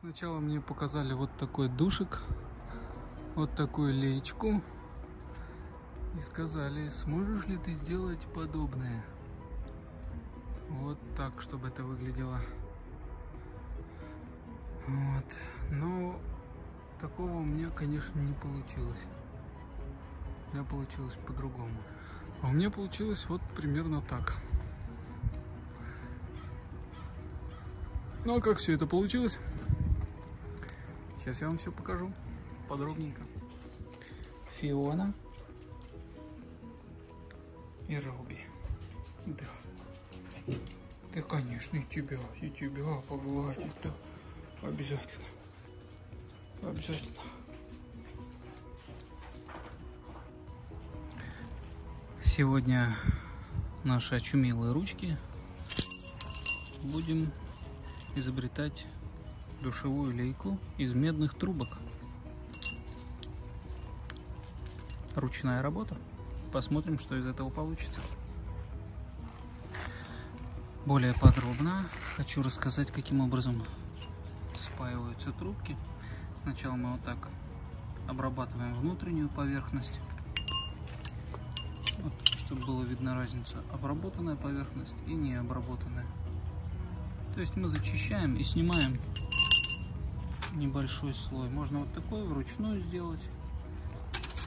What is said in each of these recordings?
Сначала мне показали вот такой душик, вот такую леечку. И сказали, сможешь ли ты сделать подобное? Вот так, чтобы это выглядело. Вот. Но такого у меня, конечно, не получилось. У меня получилось по-другому. А у меня получилось вот примерно так. Ну а как все это получилось? Сейчас я вам все покажу подробненько. Фиона и Робби. Да. Да, конечно, и тебя, и тебя погладить, да. Обязательно. Обязательно. Сегодня наши очумелые ручки будем изобретать душевую лейку из медных трубок. Ручная работа. Посмотрим, что из этого получится. Более подробно хочу рассказать, каким образом спаиваются трубки. Сначала мы вот так обрабатываем внутреннюю поверхность, вот, чтобы было видно разницу. Обработанная поверхность и необработанная. То есть мы зачищаем и снимаем небольшой слой. Можно вот такой вручную сделать.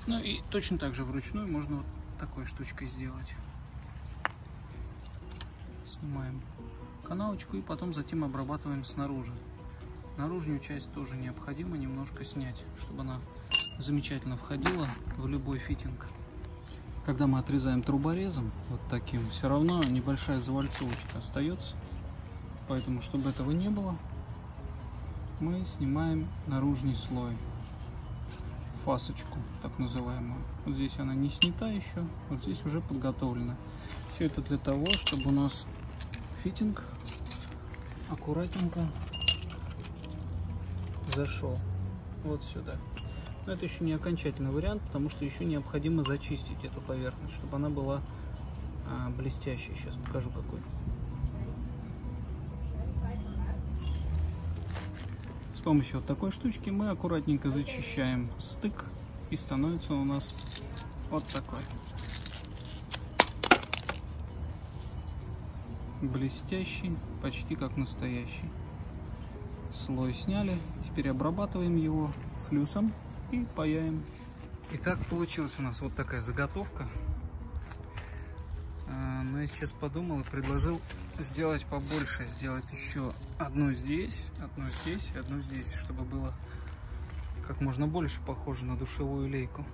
Ну и точно так же вручную можно вот такой штучкой сделать. Снимаем каналочку и потом затем обрабатываем снаружи. Наружную часть тоже необходимо немножко снять, чтобы она замечательно входила в любой фитинг. Когда мы отрезаем труборезом, вот таким, все равно небольшая завальцовочка остается. Поэтому, чтобы этого не было, мы снимаем наружный слой, фасочку так называемую. Вот здесь она не снята еще, вот здесь уже подготовлена. Все это для того, чтобы у нас фитинг аккуратненько зашел вот сюда. Но это еще не окончательный вариант, потому что еще необходимо зачистить эту поверхность, чтобы она была а, блестящей. Сейчас покажу какой. Помощью вот такой штучки мы аккуратненько зачищаем стык и становится у нас вот такой. Блестящий, почти как настоящий. Слой сняли, теперь обрабатываем его флюсом и паяем. Итак, получилась у нас вот такая заготовка но я сейчас подумал и предложил сделать побольше, сделать еще одну здесь, одну здесь и одну здесь, чтобы было как можно больше похоже на душевую лейку.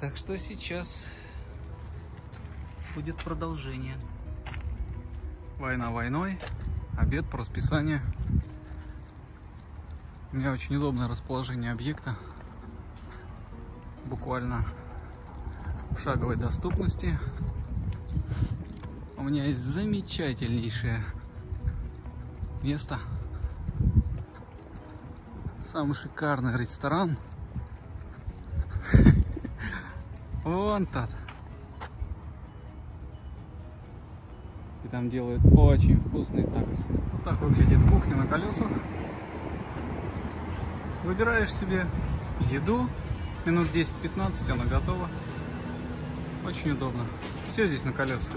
Так что сейчас будет продолжение. Война войной, обед по расписанию. У меня очень удобное расположение объекта. Буквально в шаговой доступности у меня есть замечательнейшее место. Самый шикарный ресторан. Вон тот. И там делают очень вкусные такосы. Вот так выглядит кухня на колесах. Выбираешь себе еду, минут 10-15 она готова. Очень удобно. Все здесь на колесах.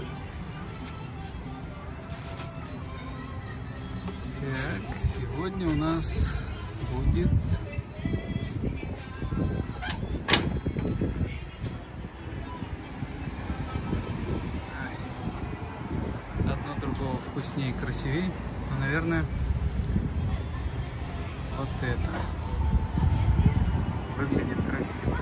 Так, сегодня у нас будет одно другого вкуснее и красивее. Но, наверное, вот это выглядит красиво.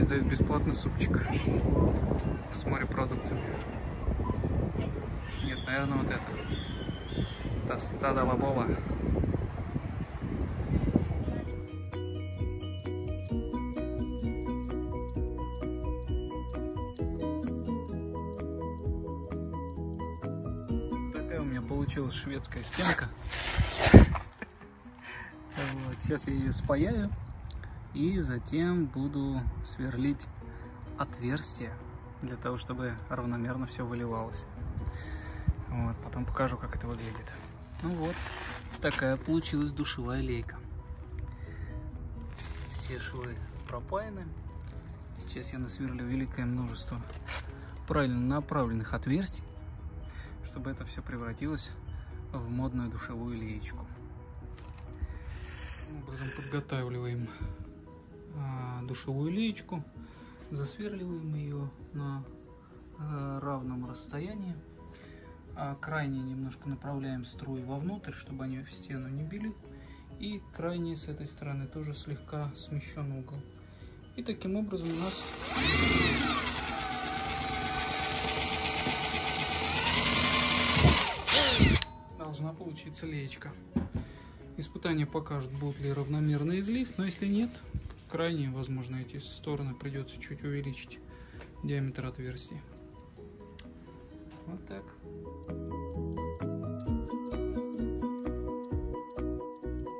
Здесь дают бесплатно супчик с морепродуктами. Нет, наверное, вот это. Тостада бобова. Такая у меня получилась шведская стенка. Вот, сейчас я ее спаяю и затем буду сверлить отверстие для того, чтобы равномерно все выливалось. Вот, потом покажу, как это выглядит. Ну вот, такая получилась душевая лейка. Все швы пропаяны. Сейчас я насверлю великое множество правильно направленных отверстий, чтобы это все превратилось в модную душевую леечку. Образом подготавливаем душевую леечку, засверливаем ее на а, равном расстоянии, а крайне немножко направляем струи вовнутрь, чтобы они в стену не били, и крайне с этой стороны тоже слегка смещен угол. И таким образом у нас должна получиться леечка. Испытания покажут, будет ли равномерный излив, но если нет, крайне, возможно, эти стороны придется чуть увеличить диаметр отверстий. Вот так.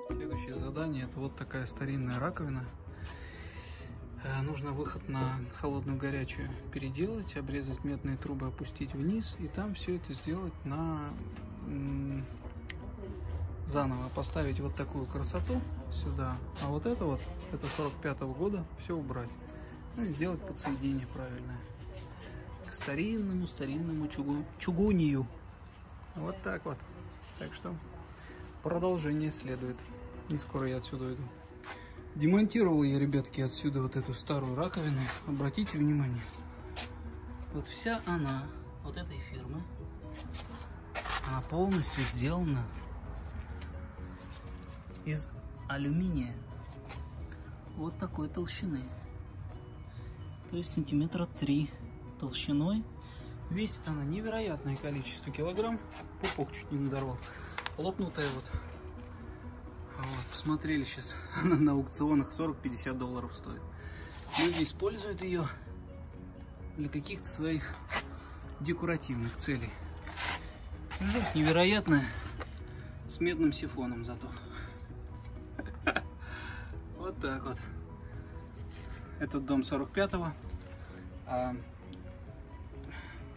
Следующее задание это вот такая старинная раковина. Э, нужно выход на холодную горячую переделать, обрезать медные трубы, опустить вниз и там все это сделать на заново поставить вот такую красоту сюда, а вот это вот, это 45 -го года, все убрать. Ну и сделать подсоединение правильное. К старинному, старинному чугу, чугунию. Вот так вот. Так что продолжение следует. Не скоро я отсюда уйду. Демонтировал я, ребятки, отсюда вот эту старую раковину. Обратите внимание. Вот вся она, вот этой фирмы, она полностью сделана из алюминия вот такой толщины. То есть сантиметра 3 толщиной. Весит она невероятное количество килограмм. Пупок чуть не надорвал. Лопнутая вот. вот. Посмотрели сейчас. Она на аукционах 40-50 долларов стоит. Люди используют ее для каких-то своих декоративных целей. Жуть невероятная. С медным сифоном зато. Так вот. Этот дом 45-го. А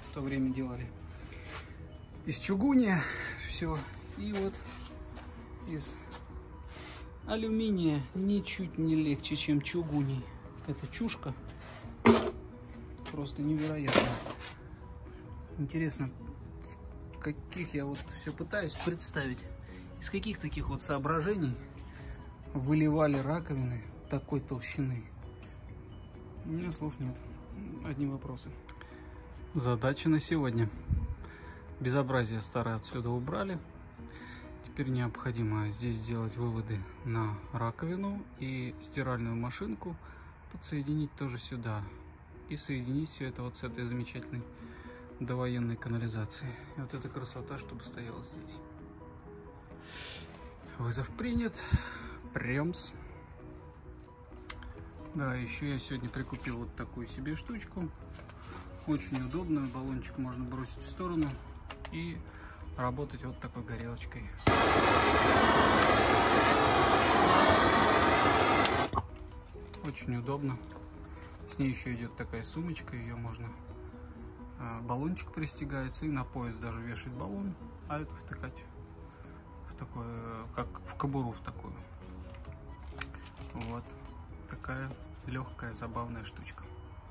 в то время делали из чугуния все. И вот из алюминия ничуть не легче, чем чугуний. Это чушка. Просто невероятно. Интересно, каких я вот все пытаюсь представить. Из каких таких вот соображений выливали раковины такой толщины? У меня слов нет. Одни вопросы. Задача на сегодня. Безобразие старое отсюда убрали. Теперь необходимо здесь сделать выводы на раковину и стиральную машинку подсоединить тоже сюда. И соединить все это вот с этой замечательной довоенной канализации. И вот эта красота, чтобы стояла здесь. Вызов принят. Премс. Да, еще я сегодня прикупил вот такую себе штучку. Очень удобную. Баллончик можно бросить в сторону и работать вот такой горелочкой. Очень удобно. С ней еще идет такая сумочка, ее можно а, баллончик пристегается и на пояс даже вешать баллон, а это втыкать в такое, как в кобуру в такую. Вот такая легкая, забавная штучка,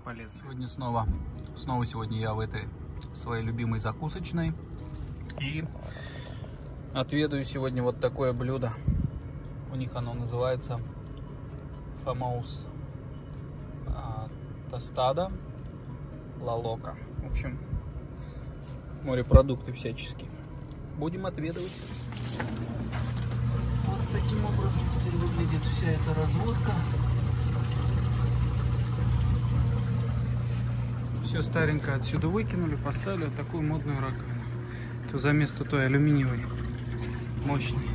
полезная. Сегодня снова, снова сегодня я в этой своей любимой закусочной и отведаю сегодня вот такое блюдо. У них оно называется Famous а, Тостада Лалока. В общем, морепродукты всяческие. Будем отведывать. Вот таким образом выглядит вся эта разводка. Все старенькое отсюда выкинули, поставили вот такую модную раковину. Это за место той алюминиевой, мощной.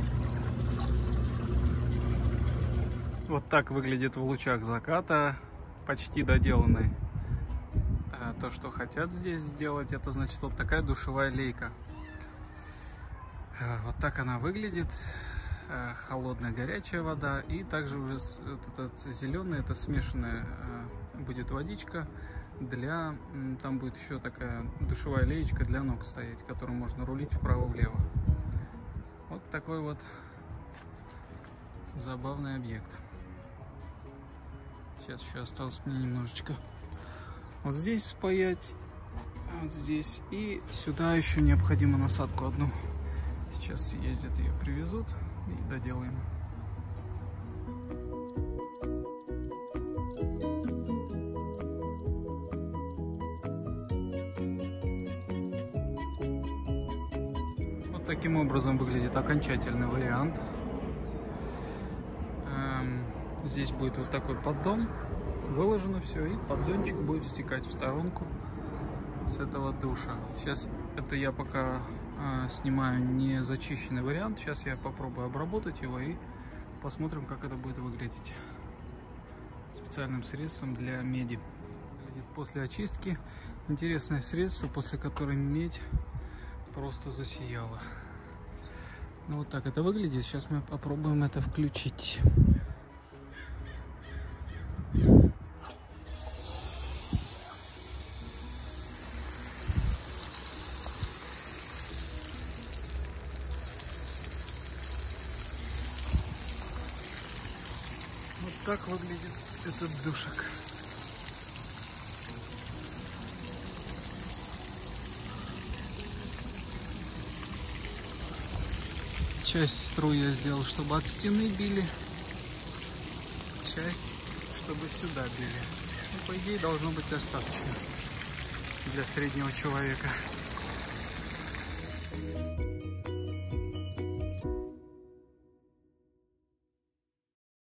Вот так выглядит в лучах заката, почти доделанный то, что хотят здесь сделать, это значит вот такая душевая лейка. Э, вот так она выглядит. Э, холодная, горячая вода. И также уже этот зеленый, это смешанная э, будет водичка для... Там будет еще такая душевая леечка для ног стоять, которую можно рулить вправо-влево. Вот такой вот забавный объект. Сейчас еще осталось мне немножечко вот здесь спаять, вот здесь. И сюда еще необходимо насадку одну. Сейчас ездят ее привезут и доделаем. Вот таким образом выглядит окончательный вариант. Эм, здесь будет вот такой поддон. Выложено все, и поддончик будет стекать в сторонку с этого душа. Сейчас это я пока э, снимаю не зачищенный вариант. Сейчас я попробую обработать его и посмотрим, как это будет выглядеть специальным средством для меди. После очистки интересное средство, после которой медь просто засияла. Ну вот так это выглядит. Сейчас мы попробуем это включить. Так выглядит этот душек. Часть струи я сделал, чтобы от стены били. Часть, чтобы сюда били. Ну, по идее, должно быть достаточно для среднего человека.